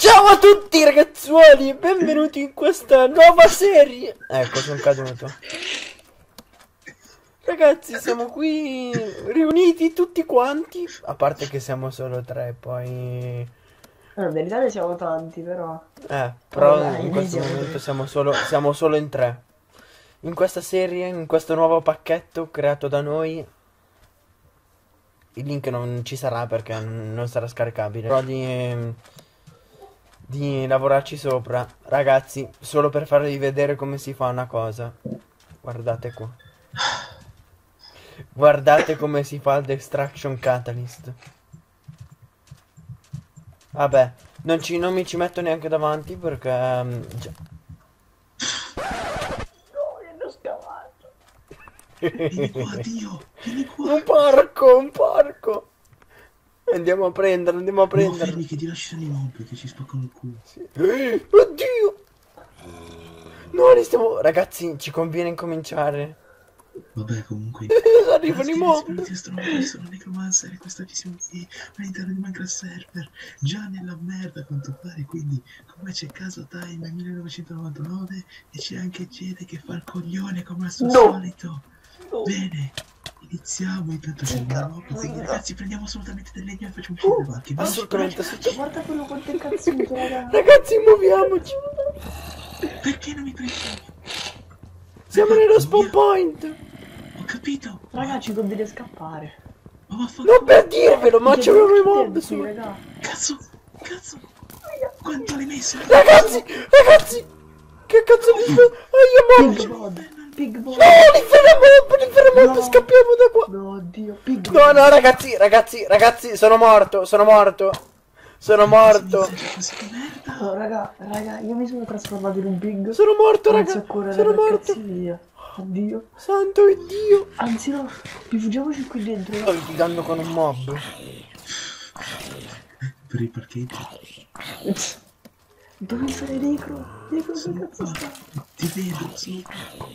Ciao a tutti ragazzuoli, benvenuti in questa nuova serie. Ecco, sono caduto. Ragazzi, siamo qui riuniti tutti quanti, a parte che siamo solo tre, poi... No, in verità ne siamo tanti, però. Eh, però Oh, dai, in questo diciamo. momento siamo solo, siamo solo in tre. In questa serie, in questo nuovo pacchetto creato da noi, il link non ci sarà perché non sarà scaricabile. Però di, di lavorarci sopra. Ragazzi, solo per farvi vedere come si fa una cosa. Guardate qua. Guardate come si fa il Destruction Catalyst. Vabbè, non, ci, non mi ci metto neanche davanti perché... ehm, già- No, mi hanno scavato. Vieni qua, Dio, vieni qua. Un porco, un porco. Andiamo a prenderlo, andiamo a No, prenderlo. fermi che ti lasciano i mob che ci spaccano il culo. Eh, Oddio. No, li stiamo... Ragazzi, ci conviene incominciare. Vabbè, comunque. Arrivano i mob. Sono, Necromancer e questa qui siamo qui all'interno di Minecraft Server. Già nella merda a quanto pare, quindi come c'è caso Time 1999 e c'è anche Jede che fa il coglione come al suo No. solito. No. Bene. Iniziamo, intanto c'è un Cazzo. mob, quindi ragazzi prendiamo assolutamente del legno e facciamo uscire le vacche. Assolutamente, assolutamente. Guarda quello quanto è cazzuto, raga. Ragazzi, muoviamoci. Perché non mi prendi? Siamo nello spawn point. Ho capito. Raga, ci conviene scappare. Ma vaffanculo. Non per dirvelo, ma i non mob su. Cazzo, cazzo. Quanto l'hai messo? Ragazzi, ragazzi. Che cazzo di... Ah, io Pig. No, li fermo, li fermo, No. scappiamo da qua. No, oddio, pig No, no, ragazzi, ragazzi, ragazzi, sono morto, sono morto. Sono morto. Merda. Raga, raga, io mi sono trasformato in un pig. Sono morto, raga. Sono morto. cazzi via. Oddio. Santo Dio. Anzi no, rifugiamoci qui dentro. Sto litigando con un mob. Per il parcheggio. Dove sei Necro? Necro, dove Sono cazzo sta? Ti vedo, sono qua.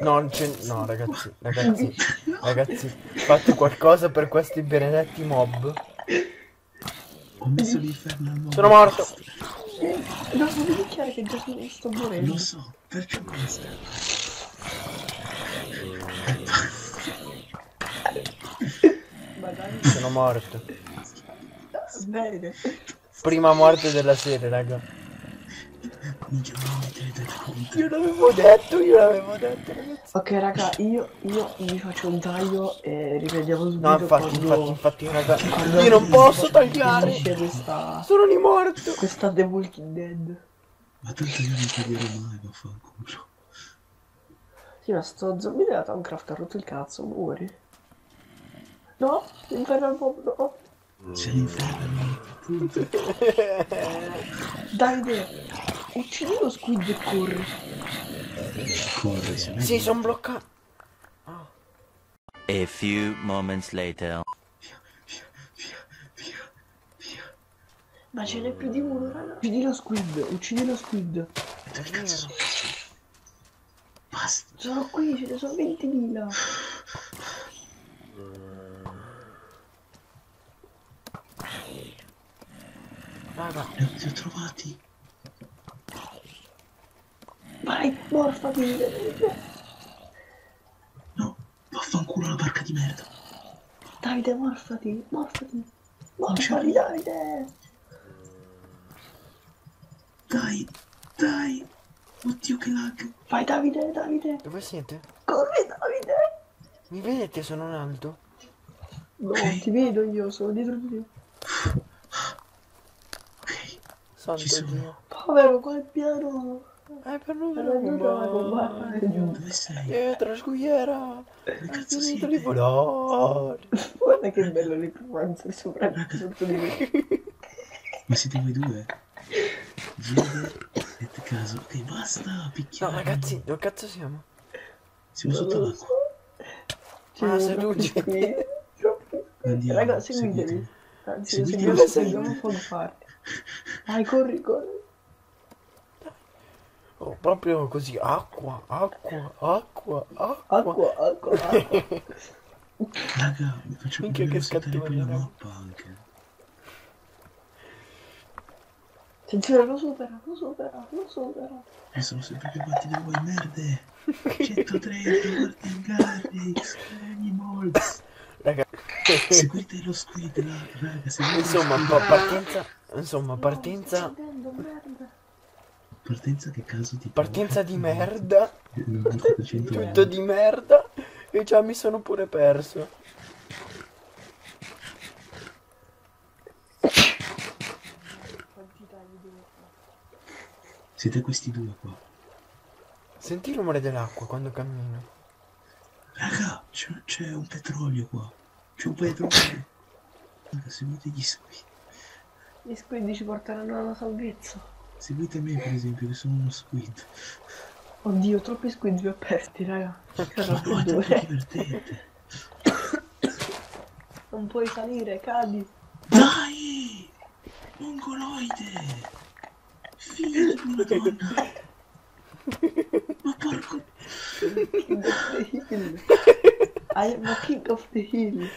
No, non c'è... No, ragazzi, ragazzi, ragazzi, fate qualcosa per questi benedetti mob. Ho messo l'inferno al mondo. Sono morto. No, non mi picchiare che già sto morendo. Lo so, perché questo? Ma dai, Sono morto. bene. Prima morte della serie, raga. Minchia, non mi tenete conto. Io l'avevo detto, io l'avevo detto, ragazzi. Ok, raga, io, io mi faccio un taglio e riprendiamo subito No, infatti, quando- infatti, infatti, raga. quando Io non posso tagliare. questa, Sono di morto. questa The Walking Dead. Ma tanto io non taglierò mai, vaffanculo. Sì, ma sto zombie della Towncraft ha rotto il cazzo, muori. No, l'inferno al mob, no. C'è l'inferno. Davide, uccidi lo squid e corri. Corre, se no. Sì, sono bloccato. A few moments later. Ma ce n'è più di uno, raga. Uccidi lo squid, uccidi lo squid. Dove cazzo sono? Basta. Sono qui, ce ne sono 20.000. Raga, Li ho, li trovati. Vai, morfati. No, vaffanculo la barca di merda. Davide, morfati, morfati. Morfati, Davide. Dai, dai. Oddio che lag. Vai, Davide, Davide. dove siete? Corri, Davide. Mi vedete? Sono in alto. No, Ok. ti vedo io, sono dietro di te. Ok, Santo Ci sono. Dio. Povero, quel piano. Eh, per non Era venuto la giù. dove sei? Dietro, scuiera. Dove È cazzo siete? volare. Guarda che bello l'influencer sopra sotto di me. Ma siete voi due? Jede e caso. Ok, basta No, picchiare. ragazzi, dove cazzo siamo? Siamo sotto lo l'acqua. Ci Ah, seduti. troppi qui. Andiamo, Raga, seguitemi. seguitemi. Anzi, Seguitemi, seguitemi. fuoco parte. Vai, corri, corri. Oh, proprio così, acqua, acqua, acqua, acqua. Acqua, acqua, acqua. Raga, mi faccio Minchia, vedere che saltare poi la mappa anche. Attenzione, lo supera, lo supera, lo supera. E sono sempre più avanti di voi, merde. 130, Martin Garrix, Animals. Raga, Seguite lo squid, raga, seguite lo insomma, squid. pa- partenza. Insomma, partenza. Merda. Partenza che caso di Partenza di merda. Non ho fatto 100 Tutto di merda. E già mi sono pure perso. Siete questi due qua. Senti il rumore dell'acqua quando cammino. Raga, c'è, c'è un petrolio qua. C'è un petrolio. Raga, seguite gli squid. Gli squid ci porteranno alla salvezza. Seguite me, per esempio, che sono uno squid. Oddio, troppi squid vi ho aperti, raga. Ma divertente. Non puoi salire, cadi. Dai! Mongoloide! Figlio di una donna! Ma porco... King of the hill. I am the king of the hill.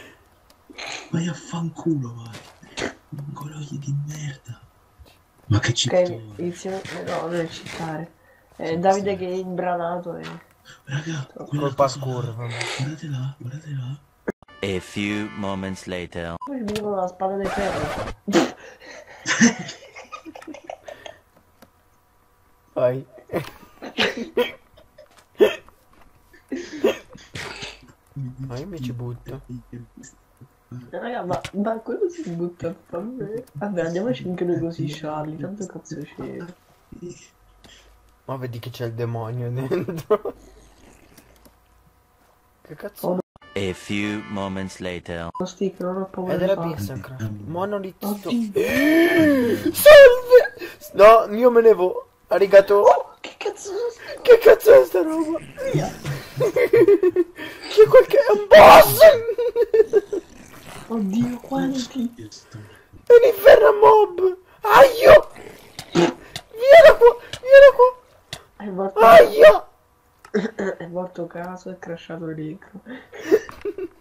Vai a fanculo, vai! Mongoloide di merda! Ma che Ok, cittone! iniziamo. eh, no, non è citare. È Davide che è imbranato e. Raga, Colpa scurva. Guardate là, guardate là. A few moments later. Poi mi dicono la spada di ferro. Vai. Ma io mi ci butto. Raga, ma, ma quello si butta a me. Vabbè, andiamoci anche noi così scialli, tanto cazzo c'è. Ma vedi che c'è il demonio dentro. Che cazzo? A few moments later. Lo stick, non ho paura era farlo. Beastcraft. Monolith Oddio. Stone. Salve! No, io me ne vo. Arigato. Oh, che cazzo Che cazzo è sta roba? Che qualche... è un boss! Oddio, quanti? È un inferno mob! Aio! Via da qua! Via da qua! È morto, Aia! è morto caso e è crashato dentro.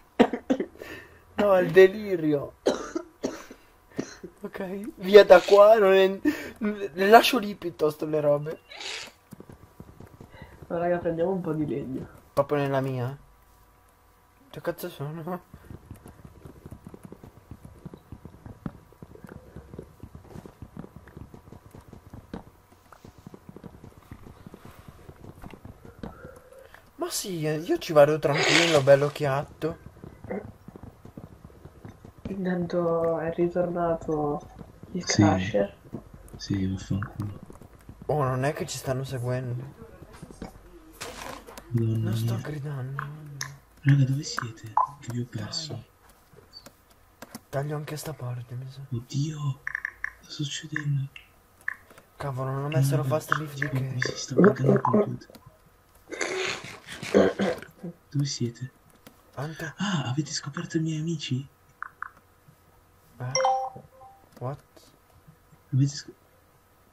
No, è il delirio. Ok, via da qua, non è... Le lascio lì piuttosto le robe. Ma raga, prendiamo un po' di legno. Proprio nella mia. Che cazzo sono? Ma sì, eh, io ci vado tranquillo, bello chiatto. Intanto è ritornato il Sì. crasher. Sì, vaffanculo. Oh, non è che ci stanno seguendo. Madonna Non sto mia. gridando. Raga, dove siete? Che vi ho perso. Taglio anche sta parte, mi sa. Oddio, cosa sta succedendo? Cavolo, non ho messo la fast lift di che. Mi si sta buggando il computer. Dove siete? Ante? Ah, avete scoperto i miei amici? Eh? What? Avete scoperto...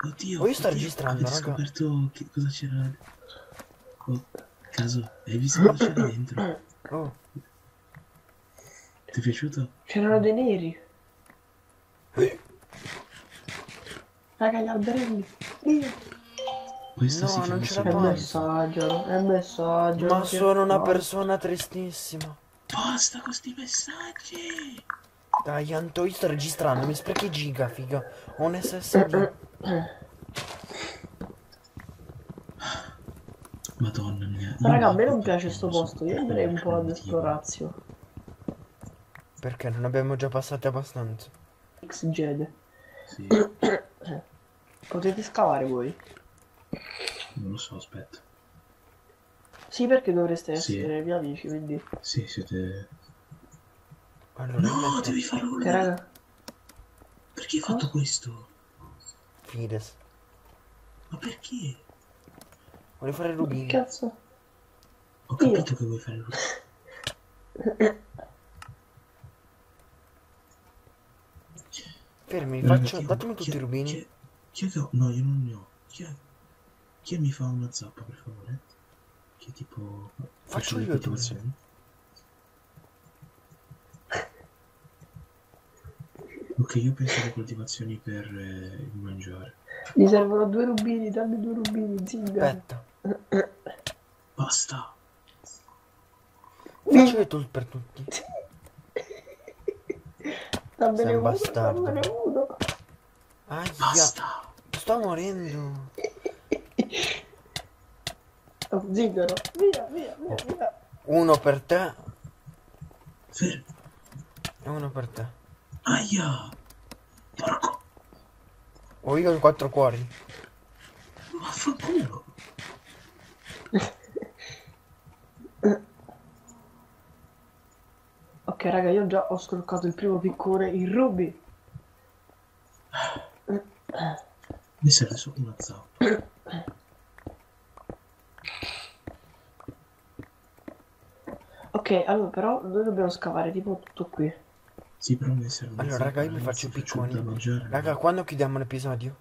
Oddio, Oh, io sto oddio, registrando, avete raga. scoperto che cosa c'era... Oh, caso, hai visto cosa c'era dentro? Oh, Ti è piaciuto? C'erano dei neri. Raga, gli alberelli. Io. Questo No, si non ce faccio. messaggio, è un messaggio. ma sono una persona tristissima. Basta con sti messaggi! Dai, Anto, io sto registrando, mi sprechi giga, figa. Ho un SSD. Madonna mia. Ma raga, a me non piace sto posto, io andrei un po' ad esplorazio. Perché non abbiamo già passati abbastanza? X Jede. Sì, Potete scavare voi? Non lo so, aspetta. Sì, perché dovreste Sì. essere miei amici, quindi. Sì, siete... Allora, io No, devi farlo... Che raga. Perché hai fatto questo? Fides. Ma perché? Voglio fare Che rubini. cazzo? Ho capito che vuoi fare lui. Fermi, Raga, faccio... datemi tutti chi- i rubini. Chi, chi è che ho? No, io non ne ho. Chi, è- chi mi fa una zappa, per favore? Che tipo... Faccio le io, coltivazioni? Ok, io penso alle coltivazioni per eh, il mangiare. Gli servono due rubini, dammi due rubini, zingaro. Aspetta. Basta. Faccio tu per tutti. Dammene Sei un uno, bastardo. dammene uno. Aia. Basta. Sto morendo. Oh, zingaro, via, via, via, via. Uno per te Fermo. e uno per te. Aia. Porco. Ho io i quattro cuori. Vaffanculo. Ok, raga, io già ho scroccato il primo piccone, il Ruby. Mi serve solo una zappa. Ok, allora però noi dobbiamo scavare tipo tutto qui. Sì, però mi serve Allora, raga, io mi faccio i picconi. mangiare. Raga, quando chiudiamo l'episodio?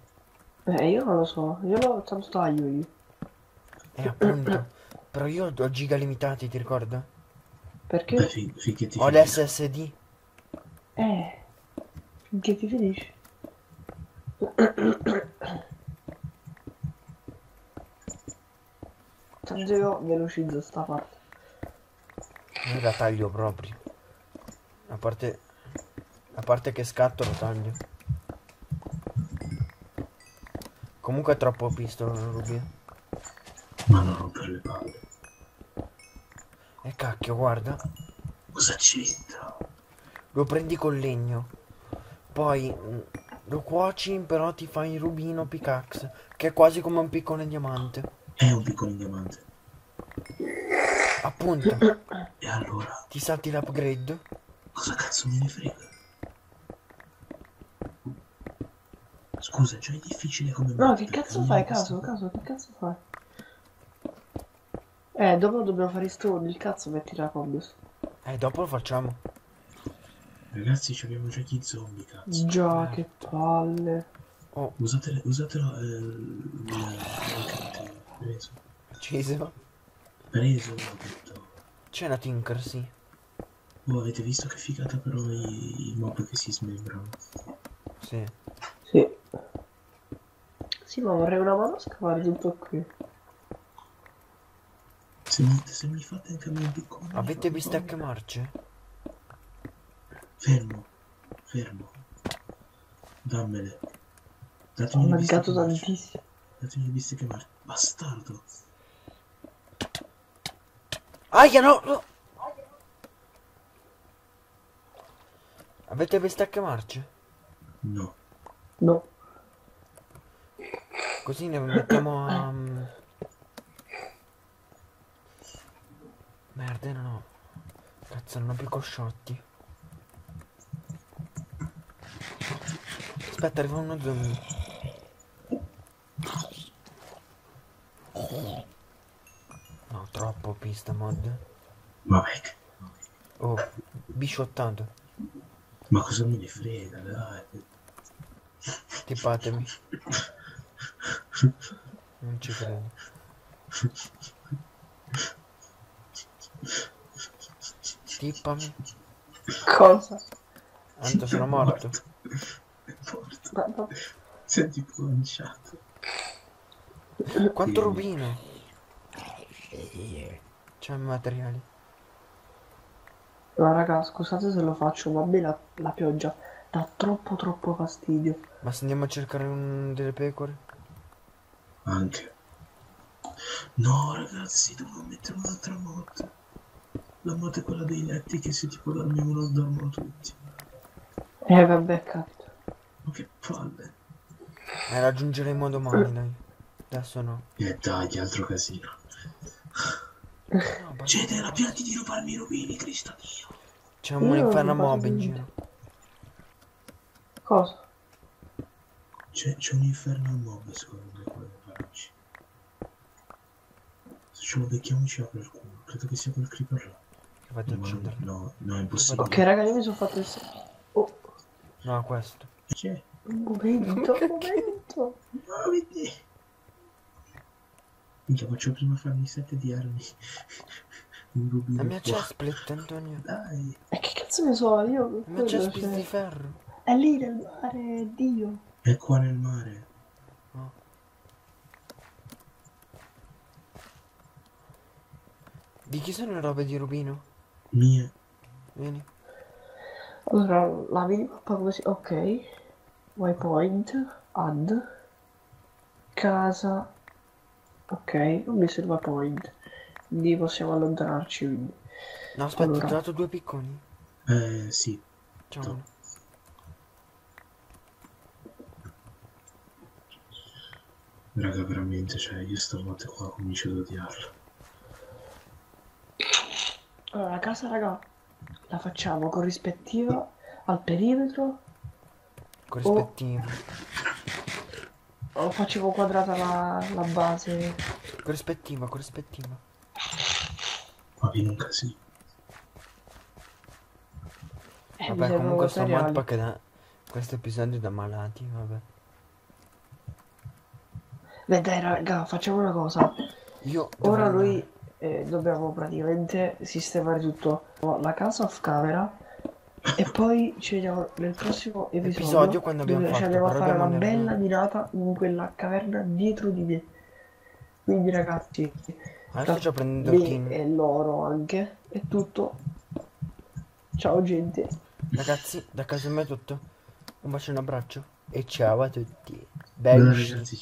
Eh, io non lo so, io lo tanto taglio io. Eh, appunto. Però io ho giga limitati, ti ricorda? Beh, Perché? fin- finché ti Ho l'SSD. Eh, finché ti finisci. Tanto io velocizzo sta parte. Io la taglio proprio. A parte... A parte che scatto lo taglio. Comunque è troppo pisto Ruby. Ma non rompere le palle. E cacchio, guarda. Cosa c'entra? Lo prendi col legno. Poi mm, lo cuoci, però ti fai il rubino pickaxe. Che è quasi come un piccone diamante. È un piccolo diamante. Appunto, E allora, ti salti l'upgrade. cosa cazzo me ne frega? Scusa, già è difficile come No, che cazzo fai, caso, caso, che cazzo fai? Eh, dopo dobbiamo fare i stone, il cazzo metti la cobblestone. Eh, dopo lo facciamo. Ragazzi, ci abbiamo già gli zombie, cazzo. Già, che palle. Oh, Usate, usatelo eh, il- il- preso. ho detto. C'è una tinker, sì. Oh, avete visto che figata però i, i mob che si smembrano? Sì. Sì. Sì, ma vorrei una mano a scavare tutto qui. Se mi, se mi fate anche a me un piccolo... Avete bistecche marce? Fermo, fermo. Dammele. Ho Datemi le mancato tantissimo. Datemi le bistecche marce. Bastardo. Aia, no! no! Avete bistecche marce? No. No. Così ne mettiamo a... mm, Merda, non ho... Cazzo, non ho più cosciotti. Aspetta, arriva uno zombie. Troppo pista mod. Vabbè. Oh, bisciottato. Ma cosa me ne frega, dai. Tippatemi. Non ci credo. Tippami. Cosa? Tanto sono morto. È morto. Sei tipo lanciato. Quanto rubino? C'è materiali. ma raga, scusate se lo faccio, ma a me la, la pioggia dà troppo troppo fastidio. Ma se andiamo a cercare un... delle pecore? Anche. No, ragazzi, dovevo mettere un'altra mod. La mod è quella dei letti che se tipo dormi uno dormono tutti. Eh vabbè, cazzo. Ma che palle. Eh, raggiungeremo domani, dai. Adesso no. E dai, altro casino. No la pianti di rubarmi i rubini, Cristo Dio. C'è un inferno mob in giro. Cosa? C'è, c'è un infernal mob secondo me quello che farci. Se ce lo becchiamo ci apre il culo. Credo che sia quel creeper là. Che vado No, uccidere. no, no, è impossibile. Ok, raga, io mi sono fatto il... se- Oh, No, questo. C'è. un momento, un momento. Vedi. Minchia, faccio prima farmi sette di armi. Un rubino. Mi ha già split, Antonio. Dai. Ma che cazzo ne so, io... La mia già split di ferro. È lì nel mare, Dio. È qua nel mare. No. Di chi sono le robe di rubino? Mie. Vieni. Allora, la minimappa così, ok. Waypoint, add, casa, ok, ho messo il waypoint, quindi possiamo allontanarci, quindi. No, aspetta, Allora. ho dato due picconi. Eh, sì. Ciao. Raga, veramente, cioè, io stavolta qua comincio ad odiarlo. Allora, la casa, raga, la facciamo corrispettiva al perimetro Corrispettivo. o facciamo quadrata la, la base? Corrispettiva, corrispettiva. Ma viene un casino. Eh, Vabbè, comunque sto materiali. mod che da... Questo episodio da malati, vabbè. Beh, dai, raga, facciamo una cosa. Io Ora andare. noi eh, dobbiamo praticamente sistemare tutto. La casa off camera. E poi ci vediamo nel prossimo episodio. Episodio quando abbiamo dove ci fatto, andiamo a fare una bella mirata in quella caverna dietro di me. Quindi ragazzi, Adesso sto prendendo me il team. e loro anche. È tutto. Ciao gente. Ragazzi, da casa mia è tutto. Un bacio e un abbraccio. E ciao a tutti. Belli. ragazzi,